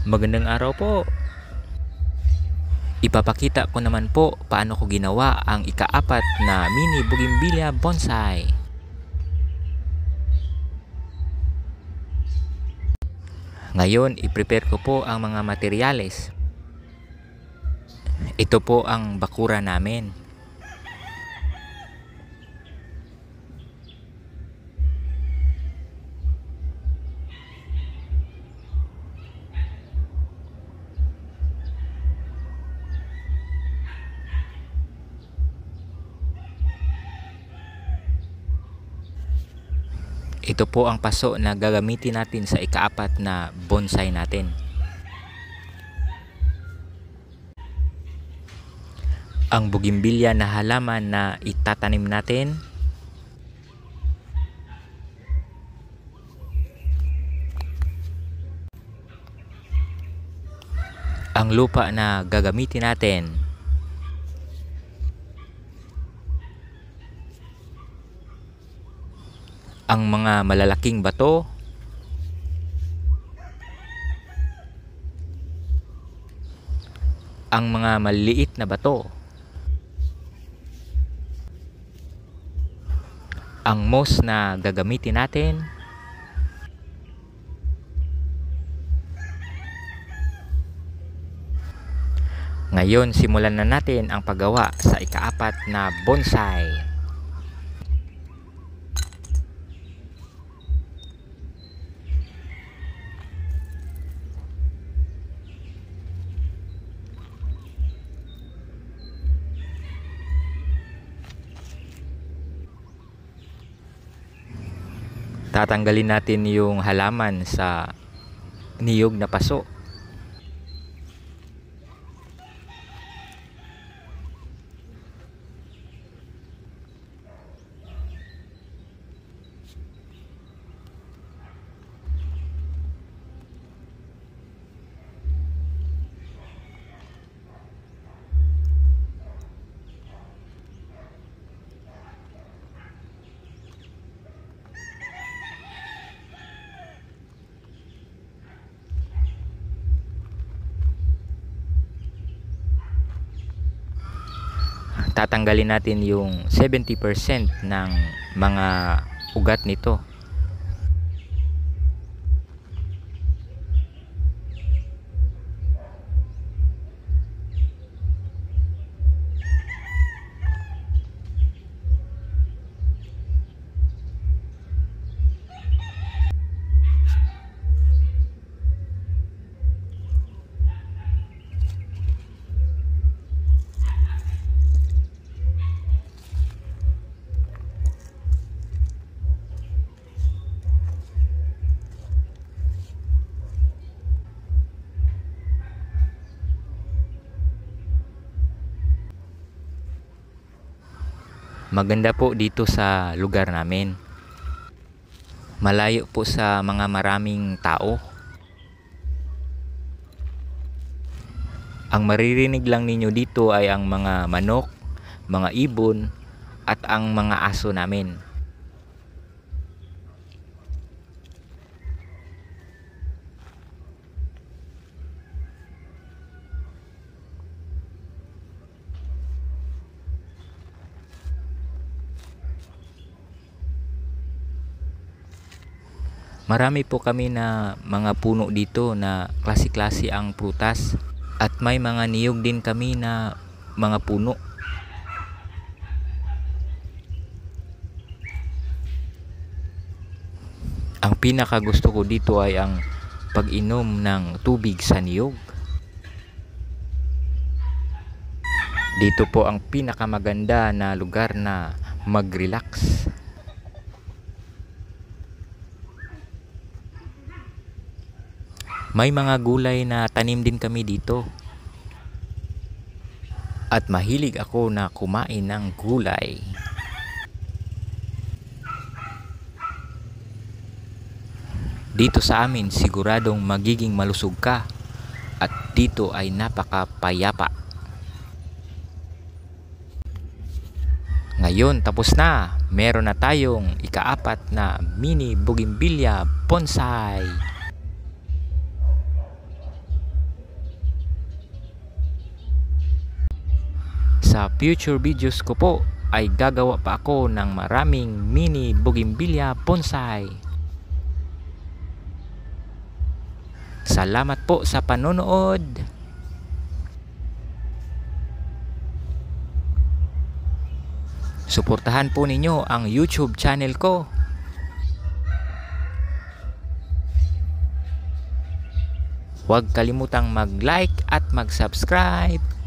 Magandang araw po. Ipapakita ko naman po paano ko ginawa ang ikaapat na mini bougainvillea bonsai. Ngayon, i-prepare ko po ang mga materyales. Ito po ang bakura namin. Ito po ang paso na gagamitin natin sa ikaapat na bonsai natin. Ang bougainvillea na halaman na itatanim natin ang lupa na gagamitin natin ang mga malalaking bato. Ang mga maliliit na bato. Ang moss na gagamitin natin. Ngayon, simulan na natin ang paggawa sa ikaapat na bonsai. Tatanggalin natin yung halaman sa niyog na paso tatanggalin natin yung 70% ng mga ugat nito maganda po dito sa lugar namin. Malayo po sa mga maraming tao. Ang maririnig lang ninyo dito ay ang mga manok mga ibon at ang mga aso namin Marami po kami na mga puno dito na klase-klase ang prutas at may mga niyog din kami na mga puno. Ang pinaka gusto ko dito ay ang pag-inom ng tubig sa niyog. Dito po ang pinakamaganda na lugar na mag-relax. May mga gulay na tanim din kami dito. At mahilig ako na kumain ng gulay. Dito sa amin siguradong magiging malusog ka at dito ay napakapayapa. Ngayon tapos na, meron na tayong ikaapat na mini bougainvillea bonsai. Sa future videos ko po ay gagawa pa ako ng maraming mini bougainvillea bonsai. Salamat po sa panonood. Suportahan po ninyo ang YouTube channel ko. Huwag kalimutang mag-like at mag-subscribe.